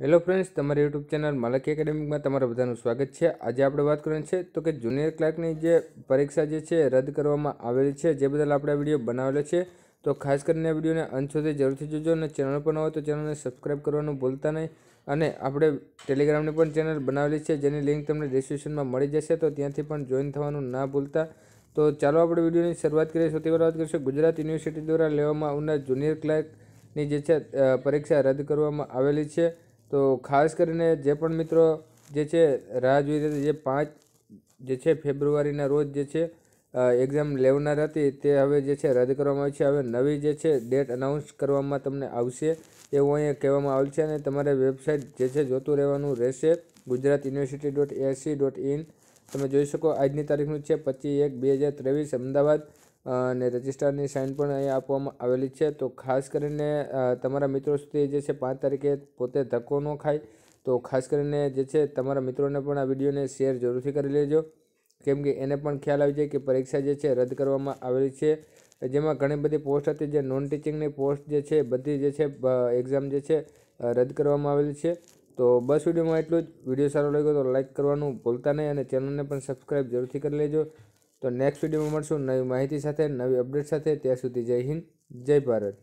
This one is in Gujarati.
હેલો ફ્રેન્ડ્સ તમારી યુટ્યુબ ચેનલ માલકી એકેડેમિકમાં તમારા બધાનું સ્વાગત છે. આજે આપણે વાત કરવાની છે તો કે જુનિયર ક્લાર્કની જે પરીક્ષા જે છે રદ કરવામાં આવેલી છે. જે બદલ આપણે વીડિયો બનાવેલો છે. તો ખાસ કરીને આ વિડીયોને અંત જરૂરથી જોજો અને ચેનલ પર ન હોય તો ચેનલને સબસ્ક્રાઈબ કરવાનું ભૂલતા નહીં. અને આપણે ટેલિગ્રામની પણ ચેનલ બનાવેલી છે, જેની લિંક તમને ડિસ્ક્રિપ્શનમાં મળી જશે. તો ત્યાંથી પણ જોઈન થવાનું ના ભૂલતા. તો ચાલો આપણે વિડીયોની શરૂઆત કરીએ. સૌથી પહેલાં વાત કરીશું ગુજરાત યુનિવર્સિટી દ્વારા લેવામાં આવનાર જુનિયર ક્લાર્કની જે છે પરીક્ષા રદ કરવામાં આવેલી છે. તો ખાસ કરીને જે પણ મિત્રો જે છે, રાહ જોઈ રહ્યા જે પાંચ જે છે ફેબ્રુઆરીના રોજ જે છે એક્ઝામ લેવનાર હતી, તે હવે જે છે રદ કરવામાં આવી છે. હવે નવી જે છે ડેટ અનાઉન્સ કરવામાં તમને આવશે એવું અહીંયા કહેવામાં આવ્યું છે અને તમારે વેબસાઇટ જે છે જોતું રહેવાનું રહેશે Gujarat university dot A C dot તમે જોઈ શકો આજની તારીખનું છે પચીસ એક બે હજાર ત્રેવીસ, અમદાવાદ. અને રજિસ્ટ્રારની સાઇન પણ અહીંયા આપવામાં આવેલી છે. તો ખાસ કરીને તમારા મિત્રો સુધી જે છે પાંચ તારીખે પોતે ધક્કો ન ખાય. તો ખાસ કરીને જે છે તમારા મિત્રોને પણ આ વિડીયોને શેર જરૂરથી કરી લેજો. કેમ કે એને પણ ખ્યાલ આવી જાય કે પરીક્ષા જે છે રદ કરવામાં આવેલી છે. જેમાં ઘણી બધી પોસ્ટ હતી, જે નોન ટીચિંગની પોસ્ટ જે છે, બધી જે છે એક્ઝામ જે છે રદ કરવામાં આવેલી છે. તો બસ વિડીયોમાં એટલું જ. વીડિયો સારો લાગ્યો તો લાઇક કરવાનું ભૂલતા નહીં અને ચેનલને પણ સબસ્ક્રાઈબ જરૂરથી કરી લેજો. તો નેક્સ્ટ વિડીયોમાં મળશું નવી માહિતી સાથે, નવી અપડેટ સાથે. ત્યાં સુધી જય હિન્દ, જય ભારત.